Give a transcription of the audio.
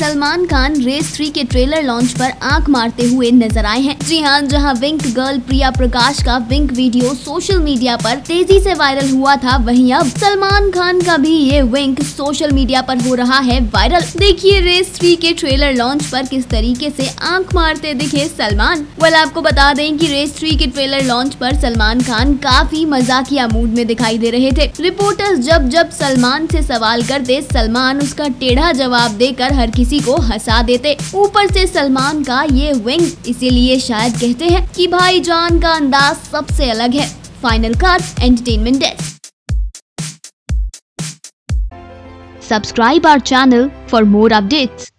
Khan race three के trailer launch पर आँख मारते हुए नज़र आए हैं। जी हाँ जहाँ विंक गर्ल प्रिया प्रकाश का विंक वीडियो सोशल मीडिया पर तेज़ी से वायरल हुआ था, वहीं अब सलमान खान का भी ये विंक सोशल मीडिया पर हो रहा है वायरल। देखिए रेस थ्री के ट्रेलर लॉन्च पर किस तरीके से आँख मारते दिखे सलमान। वेल आपको बता दें कि रेस थ्री के ट्रेलर लॉन्च पर सलमान खान काफ़ी मजाकिया मूड में दिखाई दे रहे थे। रिपोर्टर्स जब जब सलमान से सवाल करते, सलमान उसका टेढ़ा जवाब देकर हर किसी को हंसा देते। ऊपर से सलमान का ये विंग इसीलिए शायद कहते हैं कि भाईजान का अंदाज सबसे अलग है। Final card entertainment desk subscribe our channel for more updates.